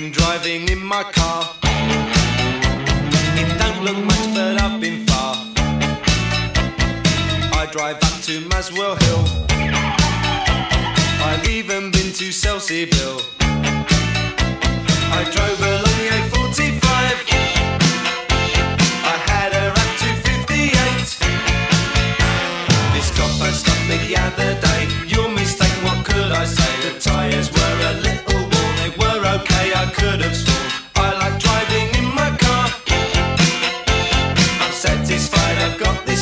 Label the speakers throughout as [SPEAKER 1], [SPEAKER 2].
[SPEAKER 1] been driving in my car. It don't look much, but I've been far. I drive up to Muswell Hill. I've even been to Selsey Bill. I drove along the A45. I had her up to 58. This copper stopped me the other day. I've got this.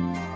[SPEAKER 1] Bye.